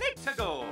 Let's go.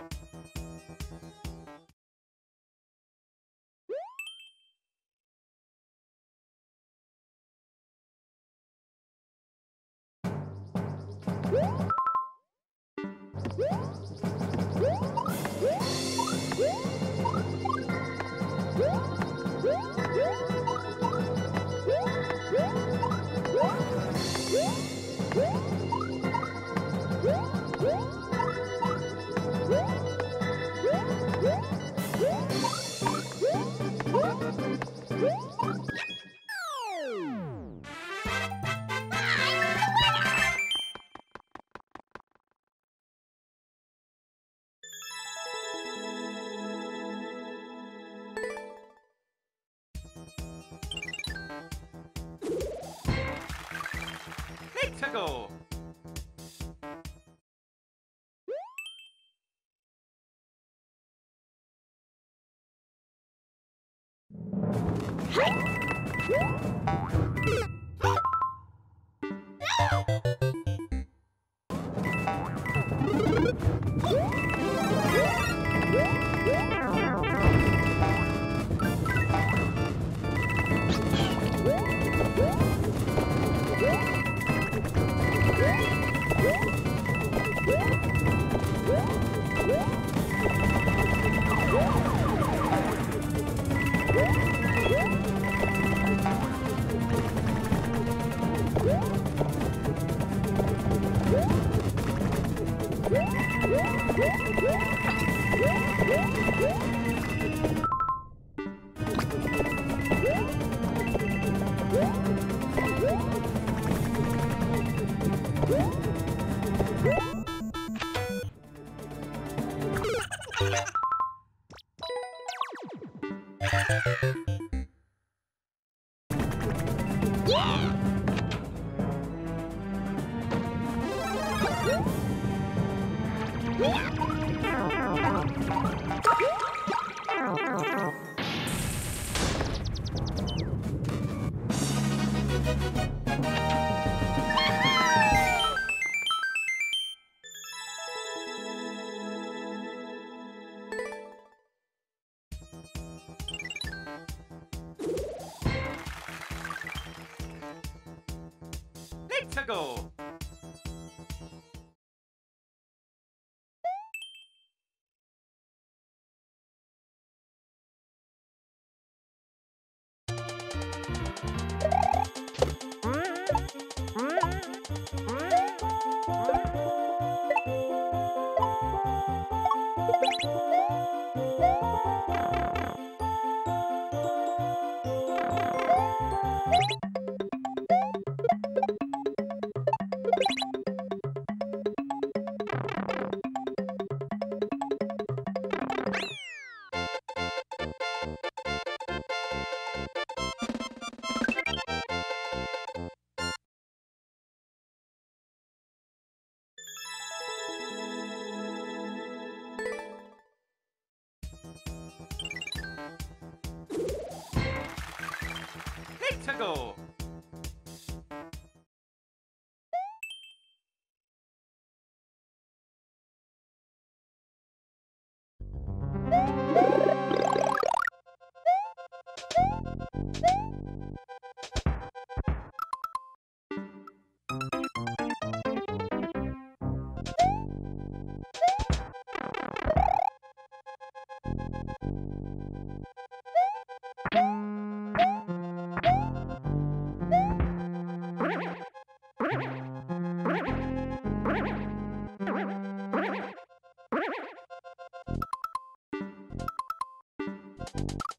Let's go. Let's go. Let's go. Let's you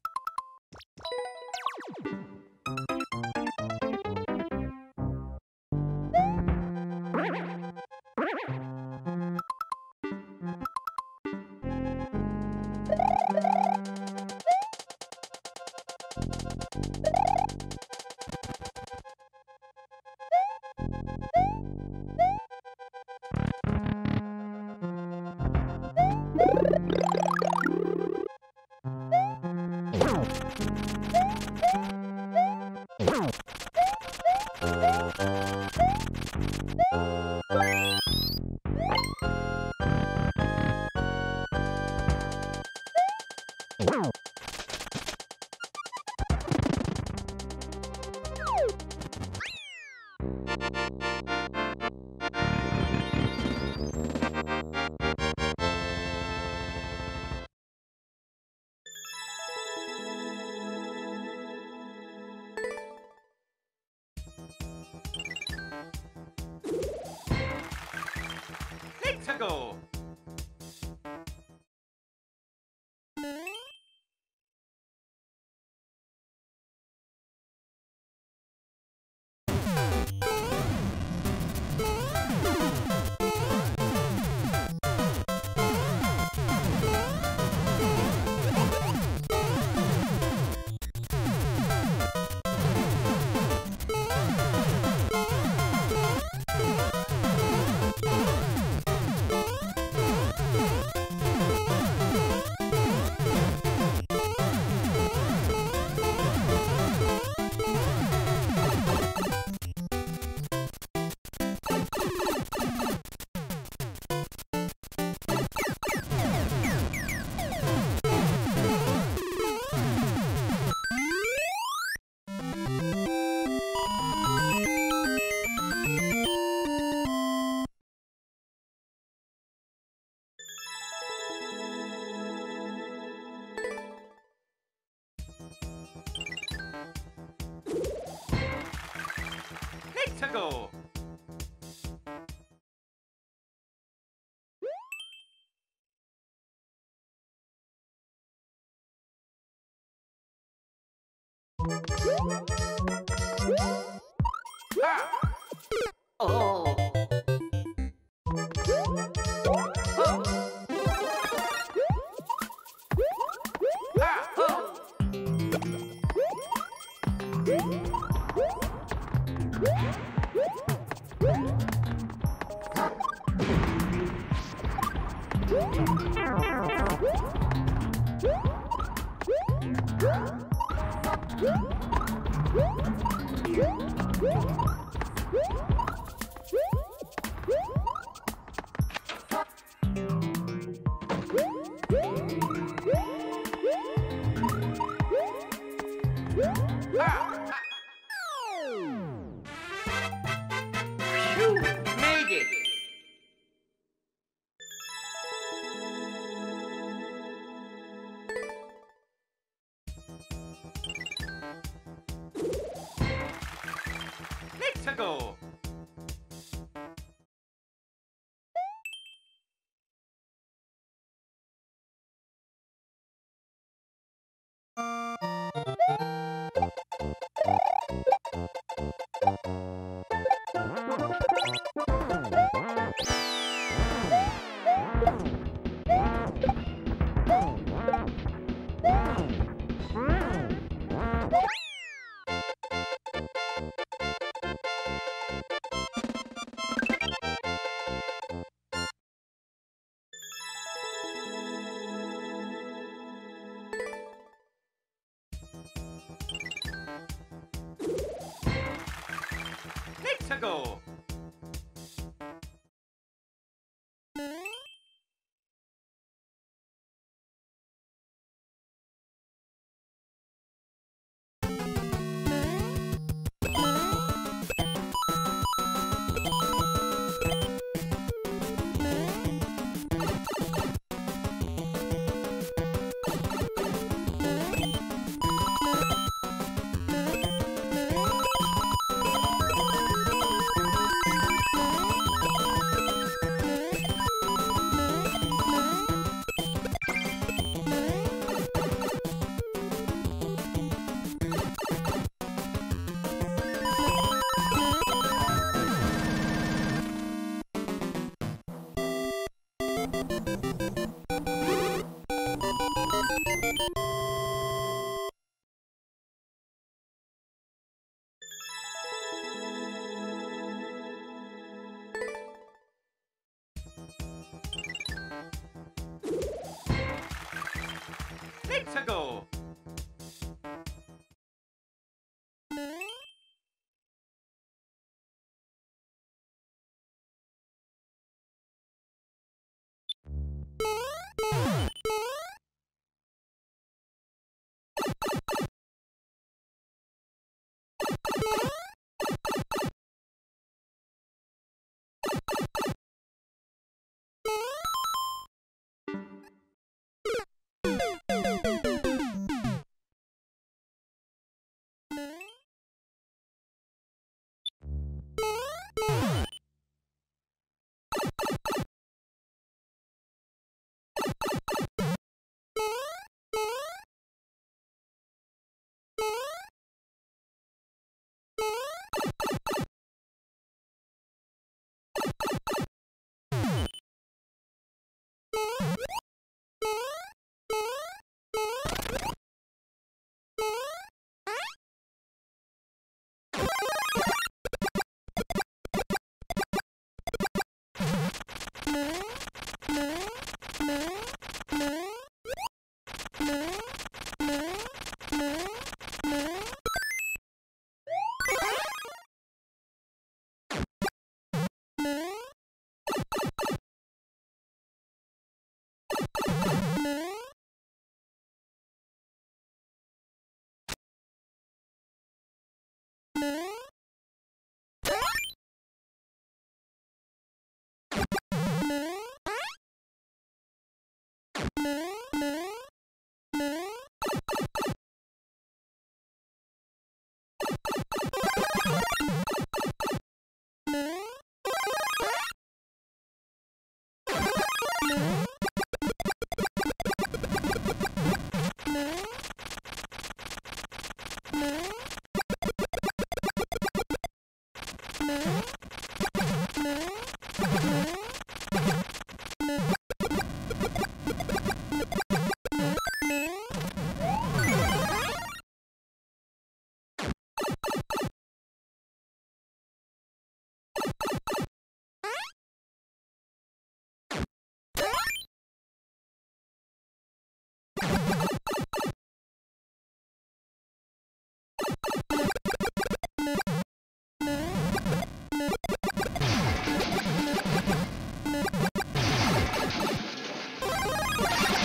go. Let's go. Ah! Oh. Woo! Woo! Let's go. Let's you Mm-hmm. Let's